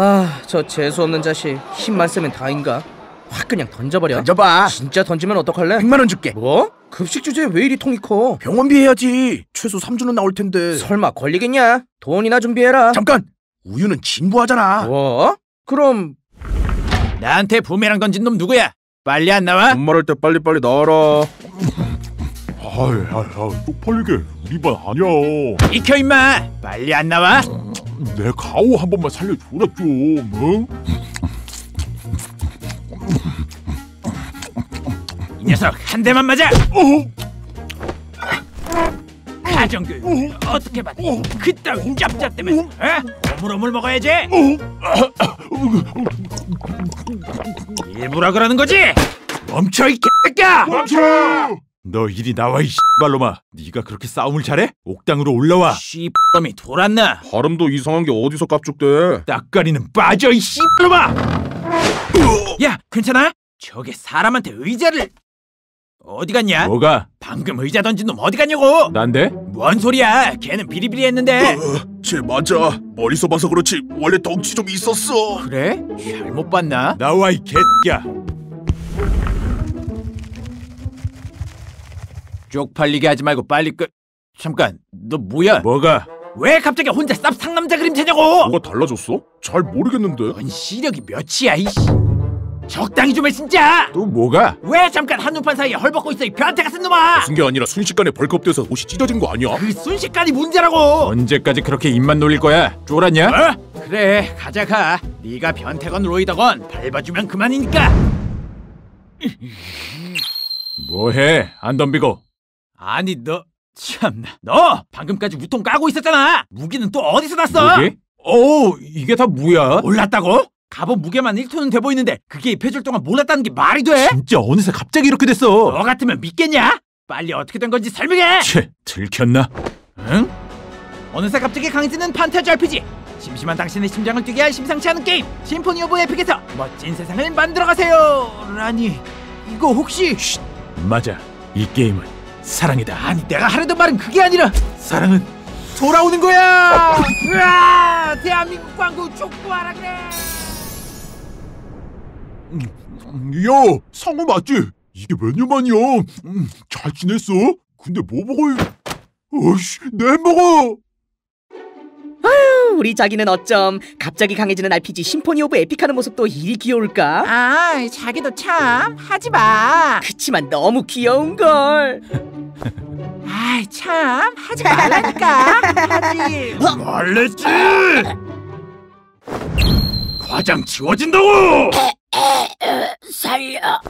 아, 저 재수없는 자식 힘만 쓰면 다인가? 확 그냥 던져버려. 던져봐. 진짜 던지면 어떡할래? 100만 원 줄게. 뭐? 급식 주제에 왜 이리 통이 커? 병원비 해야지. 최소 3주는 나올 텐데. 설마 걸리겠냐? 돈이나 준비해라. 잠깐. 우유는 진부하잖아. 뭐? 그럼 나한테 부메랑 던진 놈 누구야? 빨리 안 나와? 말할 때 빨리빨리 나와라. 아이, 아이, 아이, 쪽팔리게 우리 반 아니야. 익혀 임마. 빨리 안 나와? 내 가오 한 번만 살려줘라 좀. 응? 이 녀석 한 대만 맞아. 어? 가정교육 어떻게 받? 그따위 짭짭대면 어? 오물오물 먹어야지. 일부러 그러는 거지? 멈춰 이 개새끼야! 멈춰! 너 이리 나와 이 씨발놈아. 네가 그렇게 싸움을 잘해? 옥당으로 올라와. 씨발놈이 돌았나? 발음도 이상한 게 어디서 깝죽대? 딱가리는 빠져 이 씨발놈아! 야 괜찮아? 저게 사람한테 의자를 어디 갔냐? 뭐가? 방금 의자 던진 놈 어디 갔냐고? 난데? 뭔 소리야? 걔는 비리비리했는데. 쟤 맞아. 머리서 봐서 그렇지. 원래 덩치 좀 있었어. 그래? 잘못 봤나? 나와 이 개새끼야. 쪽팔리게 하지 말고 빨리 끝. 잠깐, 너 뭐야? 뭐가? 왜 갑자기 혼자 쌉 상남자 그림체냐고? 뭐가 달라졌어? 잘 모르겠는데. 넌 시력이 몇이야 이씨. 적당히 좀 해 진짜. 또 뭐가? 왜 잠깐 한눈판 사이에 헐벗고 있어 이 변태 같은 놈아? 무슨 게 아니라 순식간에 벌컥돼서 옷이 찢어진 거 아니야? 그 순식간이 문제라고. 언제까지 그렇게 입만 놀릴 거야? 쫄았냐? 어? 그래 가자 가. 네가 변태건 로이더건 밟아주면 그만이니까. 뭐해? 안 덤비고. 아니 너 참나. 너 방금까지 우통 까고 있었잖아. 무기는 또 어디서 났어? 뭐게? 어, 이게 다 뭐야? 몰랐다고? 갑옷 무게만 1톤은 돼 보이는데 그게 입혀줄 동안 몰랐다는 게 말이 돼? 진짜 어느새 갑자기 이렇게 됐어. 너 같으면 믿겠냐? 빨리 어떻게 된 건지 설명해! 쳇, 들켰나? 응? 어느새 갑자기 강해지는 판타지 RPG 심심한 당신의 심장을 뛰게 할 심상치 않은 게임 심포니 오브 에픽에서 멋진 세상을 만들어가세요 라니 이거 혹시 맞아. 이 게임은 사랑이다. 아니 내가 하려던 말은 그게 아니라 사랑은 돌아오는 거야 으아 대한민국 광고 촉구하라 그래 야, 상어 맞지? 이게 몇 년 만이야? 음, 잘 지냈어? 근데 뭐 먹어? 어이씨, 내 먹어. 우리 자기는 어쩜 갑자기 강해지는 RPG 심포니 오브 에픽하는 모습도 이리 귀여울까? 아 자기도 참 하지 마 그치만 너무 귀여운 걸 아이 참. 하지 말라니까. 하지. 말랬지! 과장 지워진다고! 살려